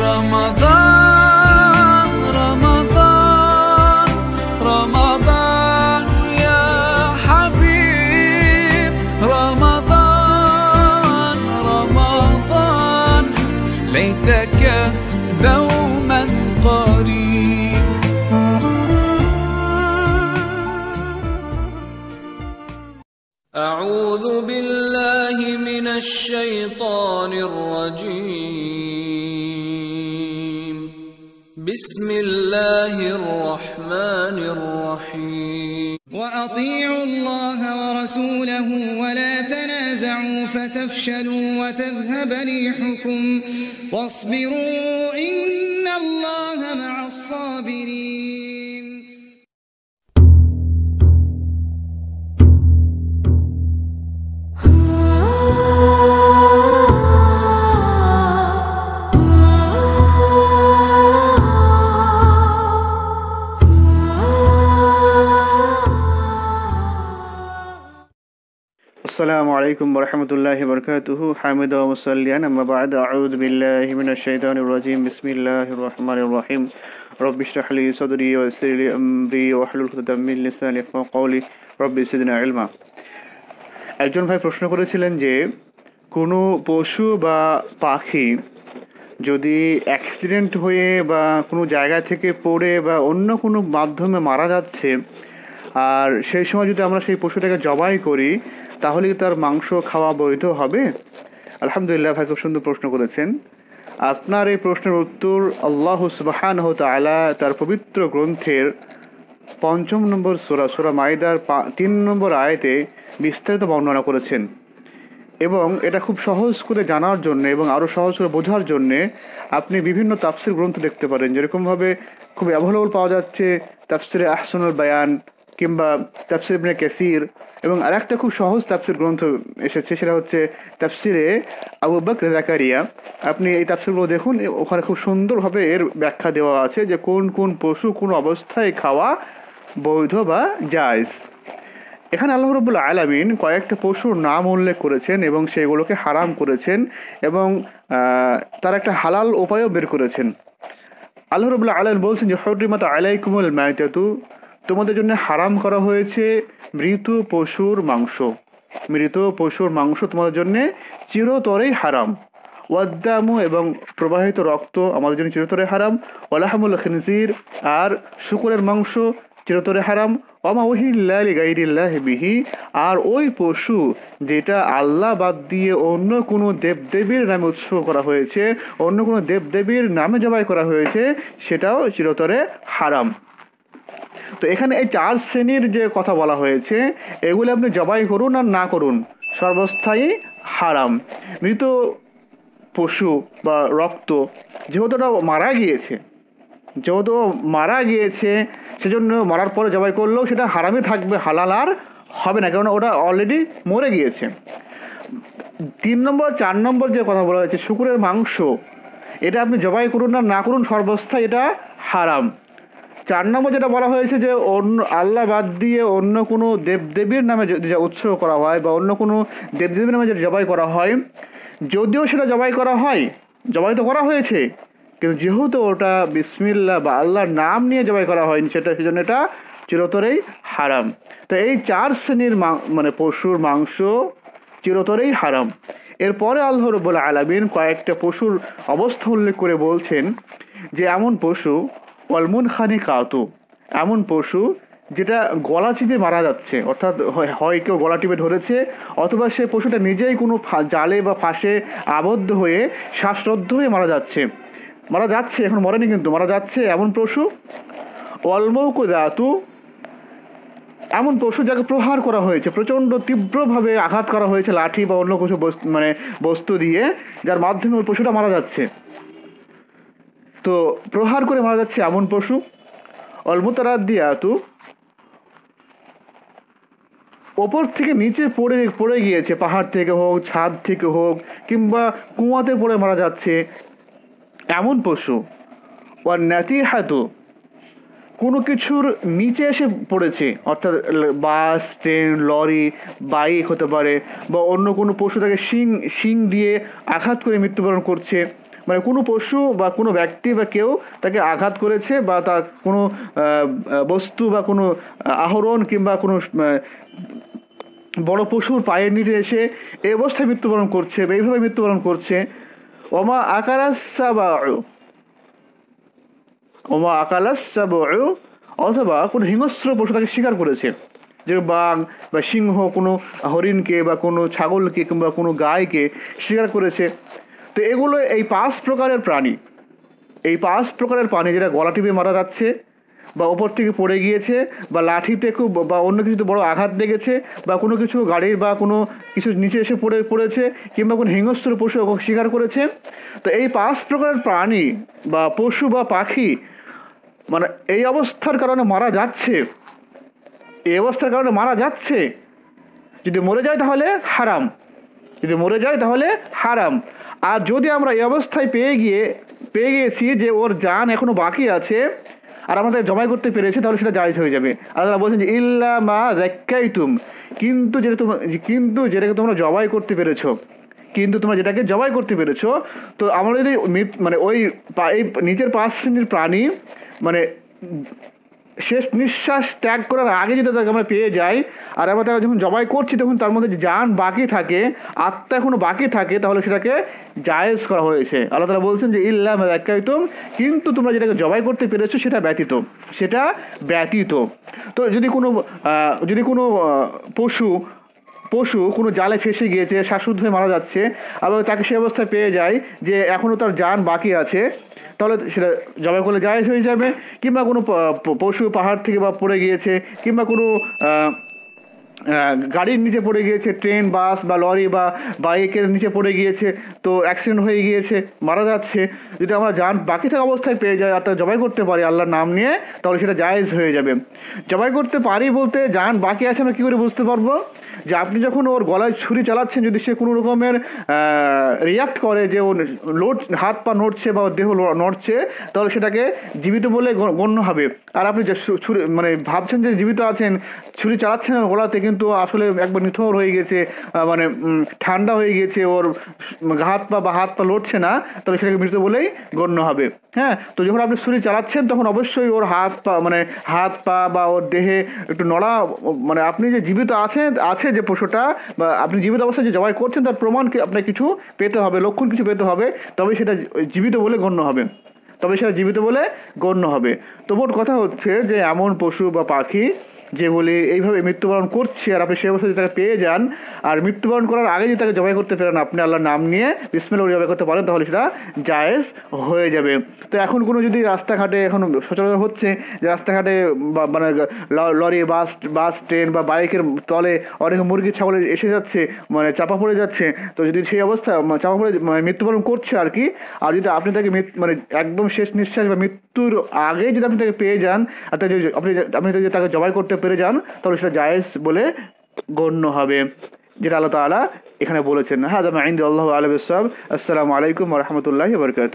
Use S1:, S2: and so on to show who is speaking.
S1: Ramadan. بسم الله الرحمن الرحيم.
S2: وأطيعوا الله ورسوله ولا تنازعوا فتفشلوا وتذهب ريحكم واصبروا إن الله مع الصابرين.
S3: السلام عليكم ورحمة الله وبركاته حامد ومصليا أما بعد أعوذ بالله من الشيطان الرجيم بسم الله الرحمن الرحيم رب اشرح لي صدري ويسر لي أمري واحلل عقدة من لساني يفقهوا قولي رب زدنا علما একজন ভাই প্রশ্ন করেছিলেন যে কোনো পশু বা পাখি যদি অ্যাক্সিডেন্ট হয়ে বা কোনো জায়গা থেকে পড়ে বা অন্য কোনো মাধ্যমে মারা যাচ্ছে আর সেই সময় যদি আমরা সেই পশুটাকে জবাই করি, তাহলে তার মাংস খাওয়া বৈধ হবে? আলহামদুলিল্লাহ ভাই, খুব সুন্দর প্রশ্ন করেছেন। আপনার এই প্রশ্নের উত্তর আল্লাহ সুবাহান তালা তার পবিত্র গ্রন্থের পঞ্চম নম্বর সোরা সোরা মাইদার তিন নম্বর আয়তে বিস্তারিত বর্ণনা করেছেন। এবং এটা খুব সহজ করে জানার জন্য এবং আরও সহজ করে বোঝার জন্যে আপনি বিভিন্ন তাফসির গ্রন্থ দেখতে পারেন। যেরকমভাবে খুব অ্যাভেলেবল পাওয়া যাচ্ছে তাফসিরে আহসানুল বায়ান কিংবা তাফসির ইবনে কাসির এবং আরেকটা খুব সহজ তাফসির গ্রন্থ এসেছে, সেটা হচ্ছে তাফসিরে আবু বকর জাকারিয়া। আপনি এই তাফসিরগুলো দেখুন, ওখানে খুব সুন্দরভাবে এর ব্যাখ্যা দেওয়া আছে যে কোন কোন পশু কোন অবস্থায় খাওয়া বৈধ বা জায়জ। এখানে আল্লাহ রবুল্লা আলামিন কয়েকটা পশুর নাম উল্লেখ করেছেন এবং সেগুলোকে হারাম করেছেন এবং তার একটা হালাল উপায়ও বের করেছেন। আল্লাহ রবুল্লা আলামিন বলছেন যে, হরিমাত আলাইকুমুল মাইতাতু। তোমাদের জন্য হারাম করা হয়েছে মৃত পশুর মাংস। মৃত পশুর মাংস তোমাদের জন্য চিরতরেই হারাম। ওয়াদ্দামু এবং প্রবাহিত রক্ত আমাদের জন্য চিরতরে হারাম। ওলাহামুল খিনজির আর শুকুরের মাংস চিরতরে হারাম। অমা ওহিল্লাহ গাইরিল্লাহ বিহি। আর ওই পশু যেটা আল্লাহ বাদ দিয়ে অন্য কোনো দেবদেবীর নামে উৎসর্গ করা হয়েছে, অন্য কোনো দেবদেবীর নামে জবাই করা হয়েছে, সেটাও চিরতরে হারাম। তো এখানে এই চার শ্রেণির যে কথা বলা হয়েছে, এগুলো আপনি জবাই করুন আর না করুন, সর্বস্থায়ী হারাম। মৃত পশু বা রক্ত, যেহেতু ওটা মারা গিয়েছে, যেহেতু মারা গিয়েছে, সেজন্য মারার পরে জবাই করলেও সেটা হারামই থাকবে, হালাল আর হবে না কারণ ওটা অলরেডি মরে গিয়েছে। তিন নম্বর, চার নম্বর যে কথা বলা হয়েছে, শুকুরের মাংস, এটা আপনি জবাই করুন না না করুন, সর্বস্থায়, এটা হারাম। চার নম্বর যেটা বলা হয়েছে যে অন্য আল্লাহ বাদ দিয়ে অন্য কোনো দেবদেবীর নামে উৎসর্গ করা হয় বা অন্য কোনো দেবদেবীর নামে যদি জবাই করা হয়, যদিও সেটা জবাই করা হয়, জবাই তো করা হয়েছে, কিন্তু যেহেতু ওটা বিসমিল্লা বা আল্লাহর নাম নিয়ে জবাই করা হয়নি, সেটা সেজন্য এটা চিরতরেই হারাম। তো এই চার শ্রেণির মানে পশুর মাংস চিরতরেই হারাম। এরপরে আল্লাহ রব্বুল আলামিন কয়েকটা পশুর অবস্থা উল্লেখ করে বলছেন যে, এমন পশু অলমুন খানি কাতু এমন পশু যেটা গলা চিপে মারা যাচ্ছে, অর্থাৎ হয়- কেউ গলা টিপে ধরেছে, অথবা সে পশুটা নিজেই কোনো জালে বা ফাঁসে আবদ্ধ হয়ে শ্বাসরদ্ধ হয়ে মারা যাচ্ছে। মারা যাচ্ছে, এখন মরেনি কিন্তু, মারা যাচ্ছে এমন পশু? অলমৌকু দাতু এমন পশু যাকে প্রহার করা হয়েছে, প্রচণ্ড তীব্রভাবে আঘাত করা হয়েছে লাঠি বা অন্য কিছু মানে বস্তু দিয়ে, যার মাধ্যমে ওই পশুটা মারা যাচ্ছে। তো প্রহার করে মারা যাচ্ছে এমন পশু। অলমুতারাত দিয়াতু ওপর থেকে নিচে পড়ে পড়ে গিয়েছে, পাহাড় থেকে হোক, ছাদ থেকে হোক, কিংবা কুয়াতে পড়ে মারা যাচ্ছে এমন পশু। ওয়ার ন্যাতি হাতু কোনো কিছুর নিচে এসে পড়েছে, অর্থাৎ বাস, ট্রেন, লরি, বাইক হতে পারে, বা অন্য কোনো পশু তাকে শিং শিং দিয়ে আঘাত করে মৃত্যুবরণ করছে। মানে কোনো পশু বা কোনো ব্যক্তি বা কেউ তাকে আঘাত করেছে বা তার কোনো বস্তু বা কোনো আহরণ কিংবা কোনো বড় পশুর পায়ের নিচে এসে এই অবস্থায় মৃত্যুবরণ করছে বা এইভাবে মৃত্যুবরণ করছে। ওমা আকারাসা বা ওমা আকালাসা অথবা কোনো হিংস্র পশু তাকে শিকার করেছে। যে বাঘ বা সিংহ কোনো হরিণকে বা কোনো ছাগলকে কিংবা কোনো গায়কে শিকার করেছে। তো এগুলো এই পাঁচ প্রকারের প্রাণী। এই পাঁচ প্রকারের প্রাণী যেটা গলা টিপে মারা যাচ্ছে বা ওপর থেকে পড়ে গিয়েছে বা লাঠিতে খুব বা অন্য কিছুতে বড় আঘাত লেগেছে বা কোনো কিছু গাড়ির বা কোনো কিছু নিচে এসে পড়ে, পড়েছে কিংবা কোনো হিংস্র পশু শিকার করেছে। তো এই পাঁচ প্রকারের প্রাণী বা পশু বা পাখি মানে এই অবস্থার কারণে মারা যাচ্ছে। এই অবস্থার কারণে মারা যাচ্ছে। যদি মরে যায় তাহলে হারাম। যদি মরে যায় তাহলে হারাম। আর যদি আমরা এই অবস্থায় পেয়ে গিয়ে, পেয়ে গিয়েছি যে ওর জান এখনও বাকি আছে, আর আমাদের জমাই করতে পেরেছি, তাহলে সেটা জায়জ হয়ে যাবে। আল্লাহ বলছেন যে, ইল্লা মা তুম কিন্তু যেটা তোমরা কিন্তু যেটাকে তোমরা জবাই করতে পেরেছ, কিন্তু তোমরা যেটাকে জবাই করতে পেরেছ, তো আমরা যদি মানে ওই এই নিচের পাঁচ শ্রেণির প্রাণী মানে শেষ নিঃশ্বাস ত্যাগ করার আগে যদি তাকে আমরা পেয়ে যাই, আর আমরা তাকে যখন জবাই করছি, তখন তার মধ্যে যান বাকি থাকে, আত্মা এখনও বাকি থাকে, তাহলে সেটাকে জায়েজ করা হয়েছে। আল্লাহ তালা বলছেন যে ইল্লাম একাইতম কিন্তু তোমরা যেটাকে জবাই করতে পেরেছ, সেটা ব্যতীত। সেটা ব্যতীত। তো যদি কোনো যদি কোনো পশু পশু কোনো জালে ফেসে গিয়েছে, শ্বাসরুদ্ধ হয়ে মারা যাচ্ছে, আবার তাকে সে অবস্থায় পেয়ে যায় যে এখনও তার যান বাকি আছে, তাহলে সেটা জবাই করলে জায়েজ হয়ে যাবে, কিংবা কোনো পশু পাহাড় থেকে বা পড়ে গিয়েছে, কিংবা কোনো গাড়ির নিচে পড়ে গিয়েছে, ট্রেন, বাস বা লরি বা বাইকের নিচে পড়ে গিয়েছে, তো অ্যাক্সিডেন্ট হয়ে গিয়েছে, মারা যাচ্ছে, যদি আমরা যান বাকি থাকা অবস্থায় পেয়ে যাই, অর্থাৎ জবাই করতে পারি আল্লাহর নাম নিয়ে, তাহলে সেটা জায়েজ হয়ে যাবে। জবাই করতে পারি বলতে যান বাকি আছে আমরা কী করে বুঝতে পারব? যে আপনি যখন ওর গলায় ছুরি চালাচ্ছেন, যদি সে কোনো রকমের রিয়াক্ট করে যে ও লোড, হাত পা নড়ছে বা দেহ নড়ছে, তাহলে সেটাকে জীবিত বলে গণ্য হবে। আর আপনি যে ছুরি মানে ভাবছেন যে জীবিত আছেন, ছুরি চালাচ্ছেন ওর গলাতে কিন্তু আসলে একবার নিথর হয়ে গেছে মানে ঠান্ডা হয়ে গেছে, ওর হাত পা বা হাত পা লড়ছে না, তাহলে সেটাকে মৃত বলেই গণ্য হবে। হ্যাঁ তো যখন আপনি ছুরি চালাচ্ছেন, তখন অবশ্যই ওর হাত পা মানে হাত পা বা ওর দেহে একটু নড়া মানে আপনি যে জীবিত আছেন, আছে যে পশুটা, বা আপনি জীবিত অবস্থায় যে জবাই করছেন, তার প্রমাণ আপনার কিছু পেতে হবে, লক্ষণ কিছু পেতে হবে, তবে সেটা জীবিত বলে গণ্য হবে। তবে সেটা জীবিত বলে গণ্য হবে। তো মোট কথা হচ্ছে যে, এমন পশু বা পাখি যেগুলি এইভাবে মৃত্যুবরণ করছি আর আপনি সেই অবস্থা যদি তাকে পেয়ে যান, আর মৃত্যুবরণ করার আগে যদি তাকে জবাই করতে পারেন আপনি আল্লাহর নাম নিয়ে বিসমিল্লাহ জবাই করতে পারেন, তাহলে সেটা জায়েজ হয়ে যাবে। তো এখন কোনো যদি রাস্তাঘাটে এখন সচরাচর হচ্ছে যে রাস্তাঘাটে মানে লরি, বাস বাস, ট্রেন বা বাইকের তলে অনেক মুরগি, ছাগল এসে যাচ্ছে মানে চাপা পড়ে যাচ্ছে, তো যদি সেই অবস্থা মানে চাপা পড়ে মানে মৃত্যুবরণ করছে আর কি, আর যদি আপনি তাকে মানে একদম শেষ নিঃশ্বাস বা মৃত্যুর আগে যদি আপনি তাকে পেয়ে যান, আর তাকে আপনি আপনি যদি তাকে জবাই করতে পেরে যান, তাহলে সেটা জায়েজ বলে গণ্য হবে। যেটা আল্লাহ তালা এখানে বলেছেন। হ্যাঁ আল্লাহ আলহ আলব আসসালামু আলাইকুম রহমতুল্লাহ বরকাত